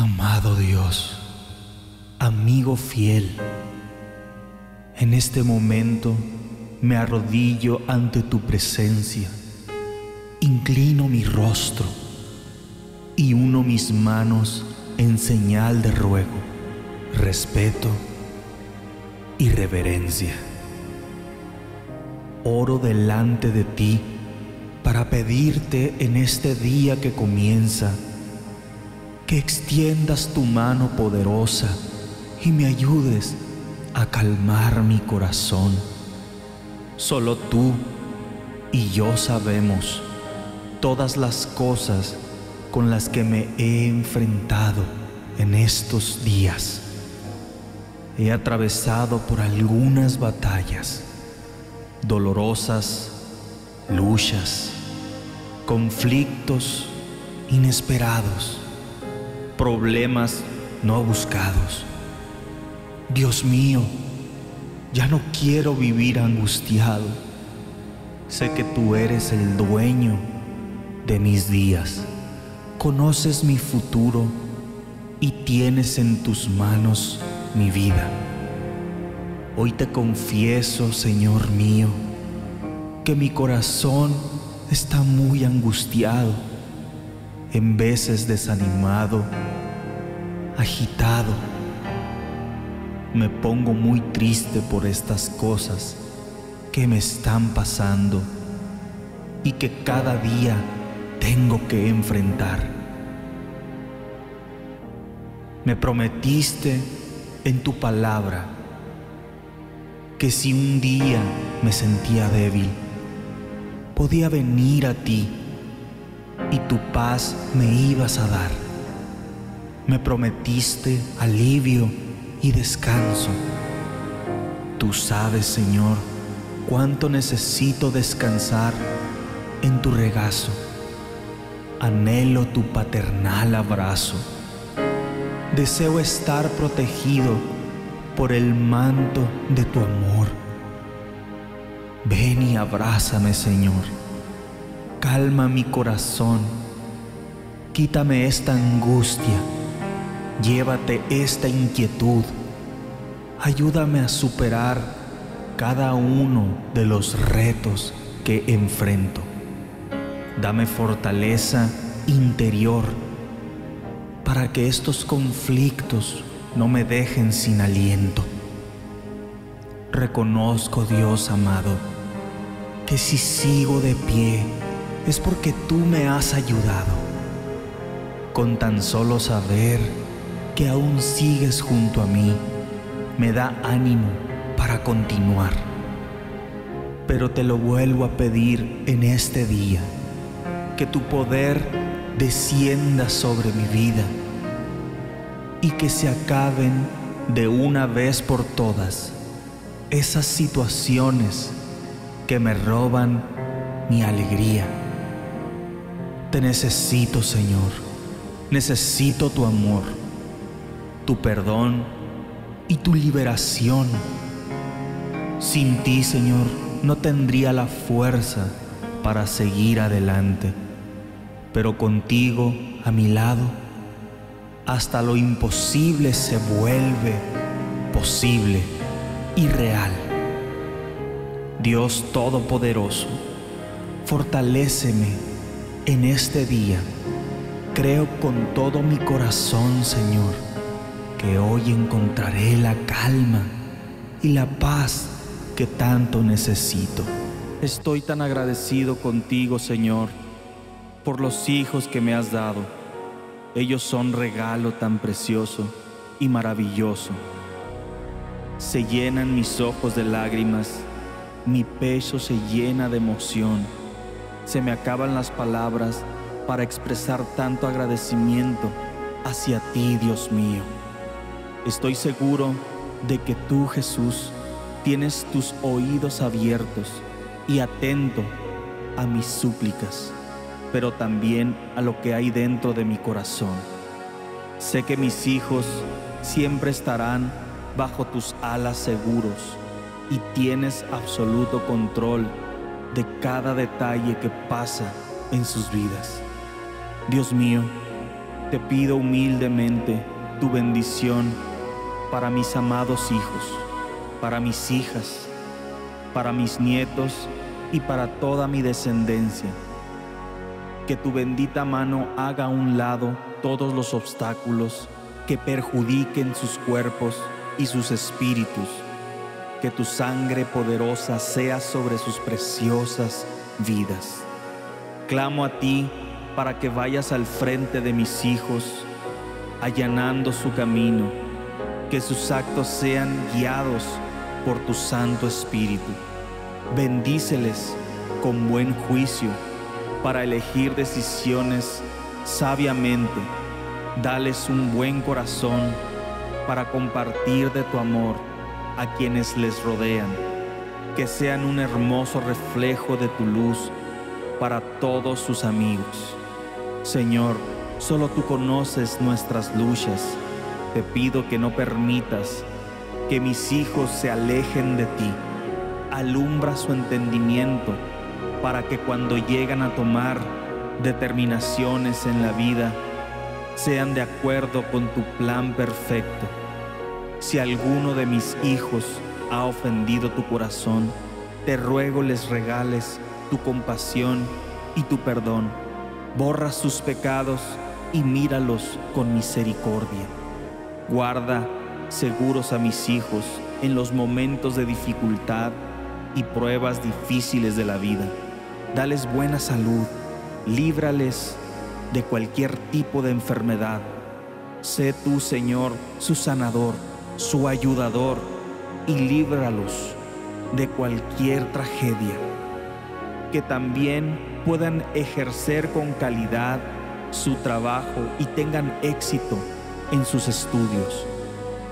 Amado Dios, amigo fiel, en este momento me arrodillo ante tu presencia, inclino mi rostro y uno mis manos en señal de ruego, respeto y reverencia. Oro delante de ti para pedirte en este día que comienza que extiendas tu mano poderosa y me ayudes a calmar mi corazón. Solo tú y yo sabemos todas las cosas con las que me he enfrentado en estos días. He atravesado por algunas batallas dolorosas, luchas, conflictos inesperados, problemas no buscados. Dios mío, ya no quiero vivir angustiado. Sé que tú eres el dueño de mis días. Conoces mi futuro y tienes en tus manos mi vida. Hoy te confieso, Señor mío, que mi corazón está muy angustiado, en veces desanimado, agitado. Me pongo muy triste por estas cosas que me están pasando y que cada día tengo que enfrentar. Me prometiste en tu palabra que si un día me sentía débil, podía venir a ti y tu paz me ibas a dar. Me prometiste alivio y descanso. Tú sabes, Señor, cuánto necesito descansar en tu regazo. Anhelo tu paternal abrazo. Deseo estar protegido por el manto de tu amor. Ven y abrázame, Señor. Calma mi corazón. Quítame esta angustia. Llévate esta inquietud. Ayúdame a superar cada uno de los retos que enfrento. Dame fortaleza interior para que estos conflictos no me dejen sin aliento. Reconozco, Dios amado, que si sigo de pie es porque tú me has ayudado. Con tan solo saber que aún sigues junto a mí, me da ánimo para continuar. Pero te lo vuelvo a pedir en este día que tu poder descienda sobre mi vida y que se acaben de una vez por todas esas situaciones que me roban mi alegría. Te necesito, Señor. Necesito tu amor, tu perdón y tu liberación. Sin ti, Señor, no tendría la fuerza para seguir adelante pero contigo a mi lado, hasta lo imposible se vuelve posible y real. Dios Todopoderoso, fortaléceme en este día. Creo con todo mi corazón, Señor, que hoy encontraré la calma y la paz que tanto necesito. Estoy tan agradecido contigo, Señor por los hijos que me has dado. Ellos son regalo tan precioso y maravilloso. Se llenan mis ojos de lágrimas, mi pecho se llena de emoción. Se me acaban las palabras para expresar tanto agradecimiento hacia ti, Dios mío. Estoy seguro de que tú, Jesús, tienes tus oídos abiertos y atento a mis súplicas pero también a lo que hay dentro de mi corazón. Sé que mis hijos siempre estarán bajo tus alas seguros y tienes absoluto control de cada detalle que pasa en sus vidas. Dios mío, te pido humildemente tu bendición para mis amados hijos, para mis hijas, para mis nietos y para toda mi descendencia. Que tu bendita mano haga a un lado todos los obstáculos que perjudiquen sus cuerpos y sus espíritus. Que tu sangre poderosa sea sobre sus preciosas vidas. Clamo a ti para que vayas al frente de mis hijos, allanando su camino, que sus actos sean guiados por tu Santo Espíritu. Bendíceles con buen juicio para elegir decisiones sabiamente. Dales un buen corazón para compartir de tu amor a quienes les rodean. Que sean un hermoso reflejo de tu luz para todos sus amigos. Señor, solo tú conoces nuestras luchas. Te pido que no permitas que mis hijos se alejen de ti. Alumbra su entendimiento para que cuando llegan a tomar determinaciones en la vida, sean de acuerdo con tu plan perfecto. Si alguno de mis hijos ha ofendido tu corazón, te ruego les regales tu compasión y tu perdón. Borra sus pecados y míralos con misericordia. Guarda seguros a mis hijos en los momentos de dificultad y pruebas difíciles de la vida. Dales buena salud, líbrales de cualquier tipo de enfermedad. Sé tú, Señor, su sanador, su ayudador, y líbralos de cualquier tragedia. Que también puedan ejercer con calidad su trabajo y tengan éxito en sus estudios.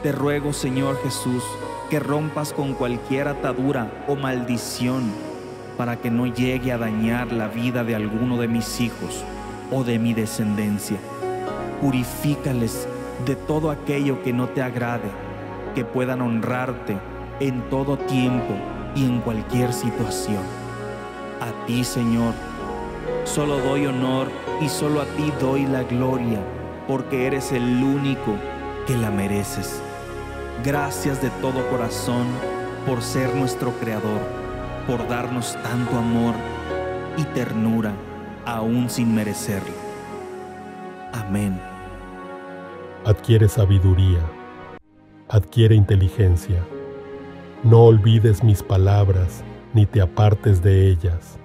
Te ruego, Señor Jesús, que rompas con cualquier atadura o maldición para que no llegue a dañar la vida de alguno de mis hijos o de mi descendencia. Purifícales de todo aquello que no te agrade, que puedan honrarte en todo tiempo y en cualquier situación. A ti, Señor, solo doy honor y solo a ti doy la gloria, porque eres el único que la mereces. Gracias de todo corazón por ser nuestro Creador, por darnos tanto amor y ternura aún sin merecerlo. Amén. Adquiere sabiduría, adquiere inteligencia. No olvides mis palabras, ni te apartes de ellas.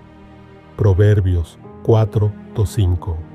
Proverbios 4-5